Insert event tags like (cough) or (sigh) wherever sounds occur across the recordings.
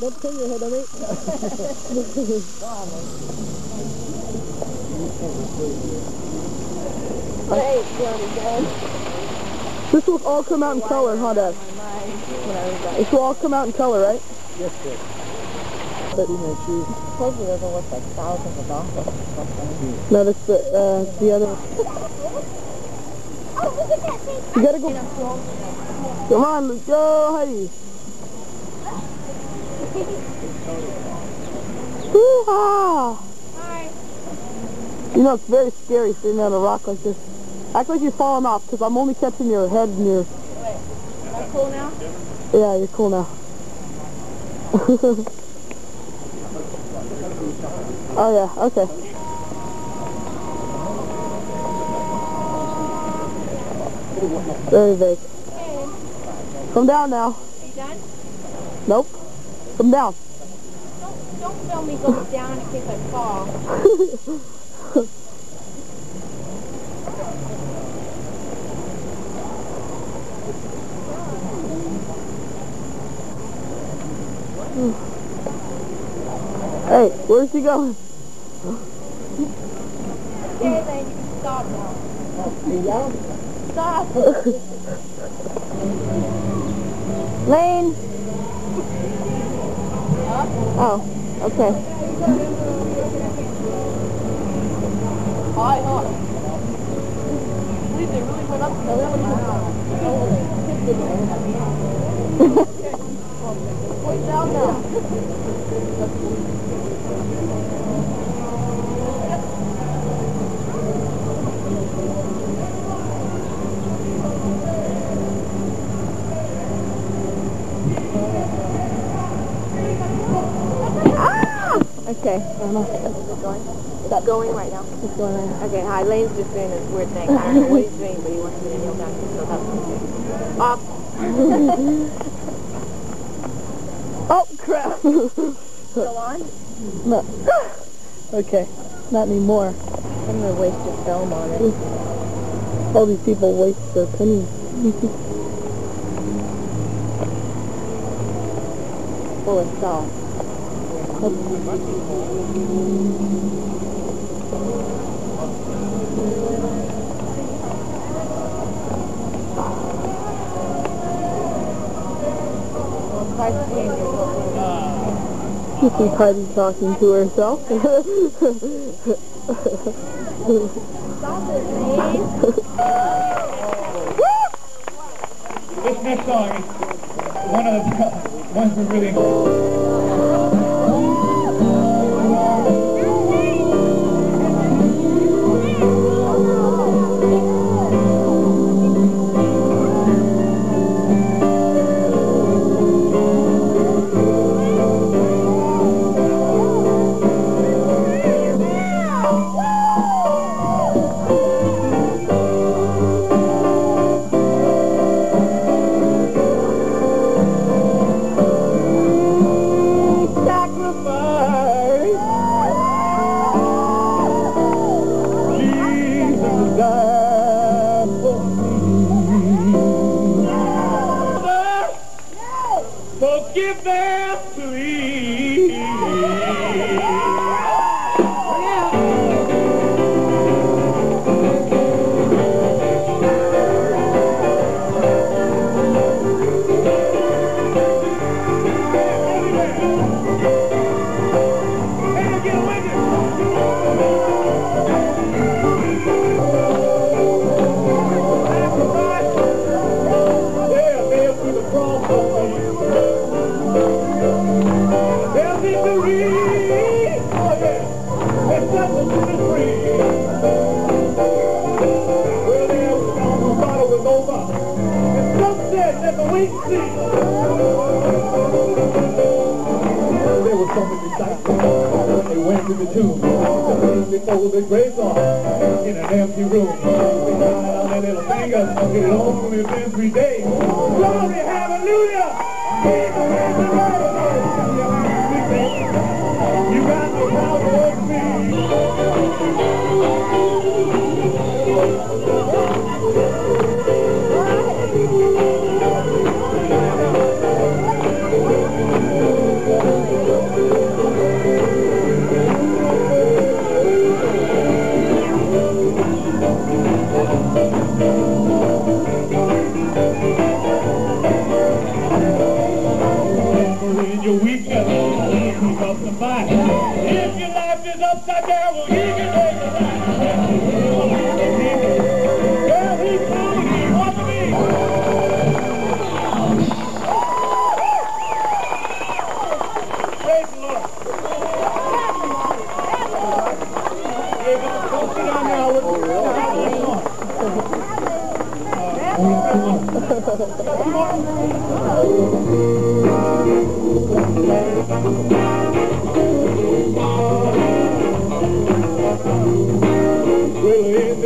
Don't turn your head on me. Hey, Johnny, Dad. This will all come out in color, huh, Dad? This will all come out in color, right? Yes, sir. But in their shoes. Supposedly those are worth like thousands of dollars or something. No, that's the, uh, the other. Oh, look at that thing. You gotta go. Come on, Luke. Go, Heidi. Hoo-ha! Hi. You know, it's very scary sitting on a rock like this. Act like you're falling off, because I'm only catching your head and your... Wait, Am I cool now? Yeah, you're cool now. (laughs) oh, yeah, okay. Very big. Hey, Come down now. are you done? Nope. Come down. Don't, don't film me going down in case I fall. hey, where's he going? Okay, then you can stop now. Stop. (laughs) Lane. Oh, okay. Hi, hi. Please, they really went up Okay. Is it going? Is that going right now? It's going on. Okay, hi. Lane's just doing this weird thing. (laughs) I don't know what he's doing, but he wants me to kneel down, so that's okay. Up. (laughs) Oh, crap. Still on? no. Okay. Not anymore. I'm gonna waste your film on it. (laughs) All these people waste their pennies. Full of salt. You see Heidi talking to herself. This next song is one of the ones we really. There was so many when they went to the tomb. Before the graves are in an empty room. They tied on their little fingers. It only been three days. Glory, hallelujah. Jesus is the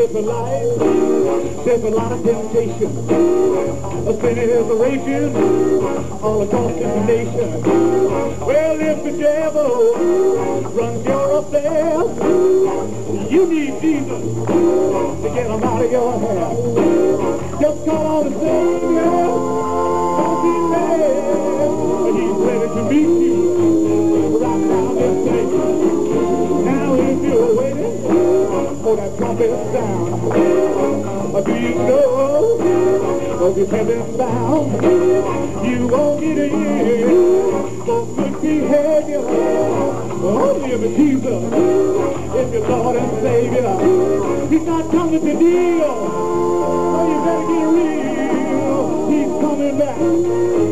is a life. There's a lot of temptation. A sin is a raging all across the nation. Well, if the devil runs your affairs, you need Jesus to get him out of your hands. Just call on the Savior. Don't be mad. He's ready to meet you right now. Now, if you're waiting for that trumpet sound. Do you know heaven bound? You won't get in for good behavior. Only if it's oh, Jesus is your Lord and Savior. He's not coming to deal. Oh, you better get real. He's coming back.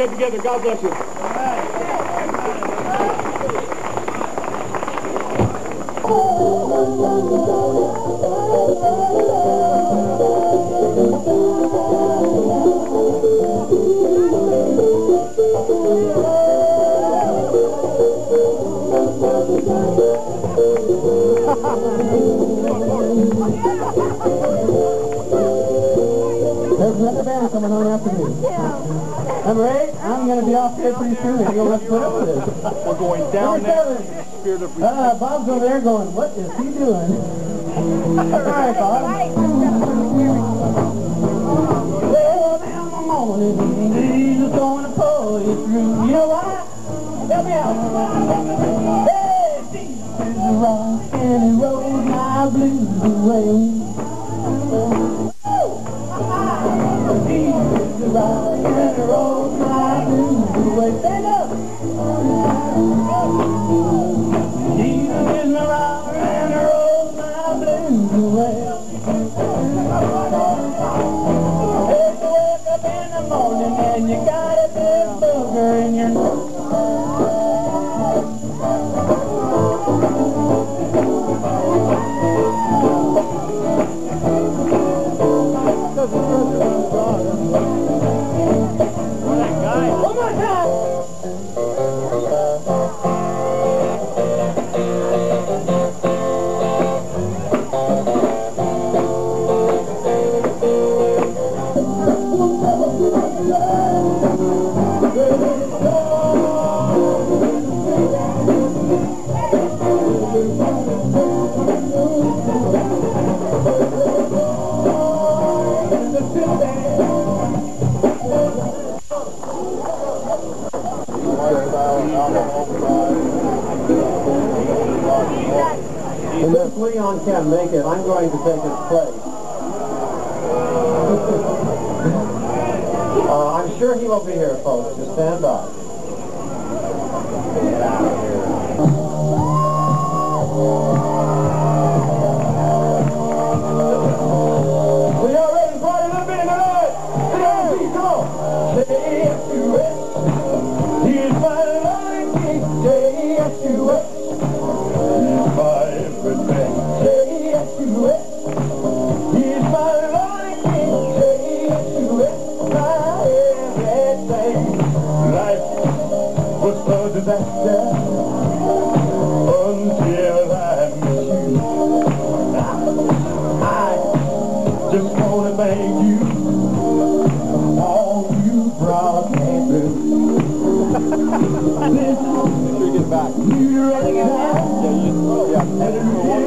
Get together. God bless you. Oh. going down there. Uh, Bob's over there going, what is he doing? (laughs) All right, Bob. Well, in the morning, Jesus going to pull you through. You know what? Help me out. Hey, Jesus is rock and he rolls my blues away. If Leon can't make it, I'm going to take his place. (laughs) uh, I'm sure he will be here, folks. Just stand by. Make sure you get it back. Yeah, you just, yeah.